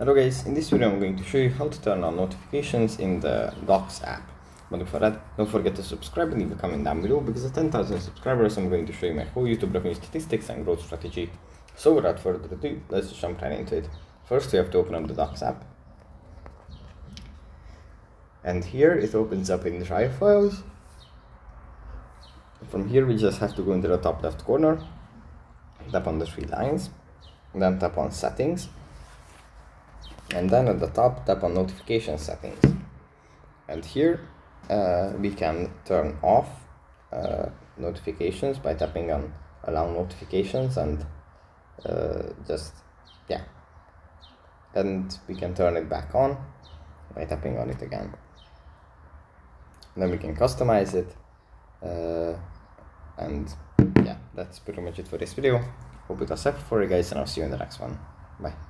Hello guys, in this video I'm going to show you how to turn on notifications in the Docs app. But before that, don't forget to subscribe and leave a comment down below because at 10,000 subscribers I'm going to show you my whole YouTube revenue statistics and growth strategy. So without further ado, let's jump right into it. First we have to open up the Docs app. And here it opens up in the Drive files. From here we just have to go into the top left corner, tap on the three lines, then tap on settings and then at the top tap on notification settings. And here uh, we can turn off uh, notifications by tapping on allow notifications and uh, just yeah. And we can turn it back on by tapping on it again. And then we can customize it uh, and yeah that's pretty much it for this video. Hope it was helpful for you guys and i'll see you in the next one. Bye